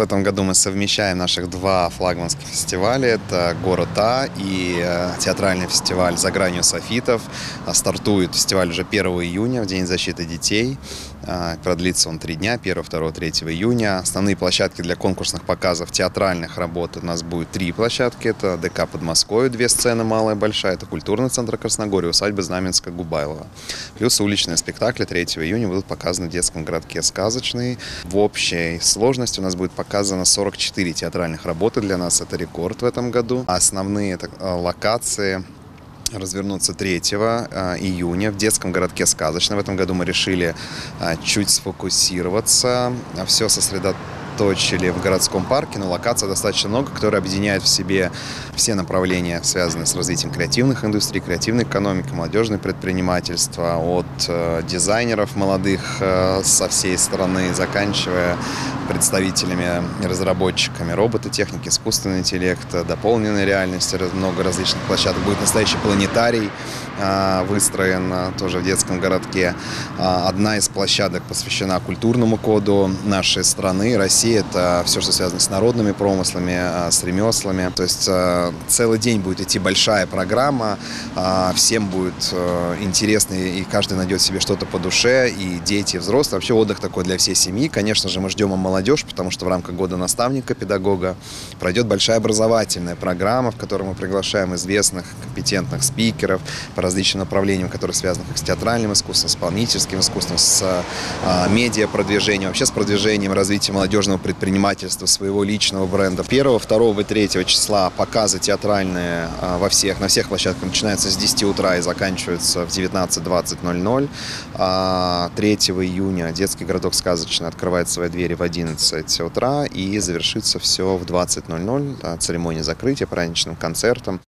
В этом году мы совмещаем наших два флагманских фестиваля. Это «Город А» и э, театральный фестиваль «За гранью софитов». А, Стартует фестиваль уже 1 июня, в День защиты детей. А, Продлится он три дня, 1, 2, 3 июня. Основные площадки для конкурсных показов театральных работ у нас будет три площадки. Это ДК Подмосковье, две сцены, малая и большая. Это культурный центр Красногория, усадьба Знаменская, Губайлова. Плюс уличные спектакли 3 июня будут показаны в детском городке «Сказочный». В общей сложности у нас будет показано 44 театральных работы. Для нас это рекорд в этом году. Основные так, э, локации развернуться 3 э, июня в детском городке «Сказочно». В этом году мы решили э, чуть сфокусироваться, все сосредоточили в городском парке, но локаций достаточно много, которые объединяют в себе все направления, связанные с развитием креативных индустрий, креативной экономики, молодежное предпринимательство, от э, дизайнеров молодых э, со всей страны, заканчивая представителями, разработчиками робототехники, искусственного интеллекта, дополненной реальности, много различных площадок. Будет настоящий планетарий выстроен а, тоже в детском городке. А, Одна из площадок посвящена культурному коду нашей страны. Россия – это все, что связано с народными промыслами, а, с ремеслами. То есть целый день будет идти большая программа, всем будет э, интересно, и каждый найдет себе что-то по душе, и дети, и взрослые. Вообще отдых такой для всей семьи. Конечно же, мы ждем и молодежь, потому что в рамках года наставника, педагога пройдет большая образовательная программа, в которой мы приглашаем известных, компетентных спикеров различным направлениям, которые связаны как с театральным искусством, с исполнительским искусством, с а, медиапродвижением, вообще с продвижением развития молодежного предпринимательства, своего личного бренда. 1, 2 и 3 числа показы театральные а, во всех, на всех площадках начинаются с 10 утра и заканчиваются в 19-20.00. А 3 июня детский городок сказочный открывает свои двери в 11 утра и завершится все в 20.00. да, Церемония закрытия праздничным концертом.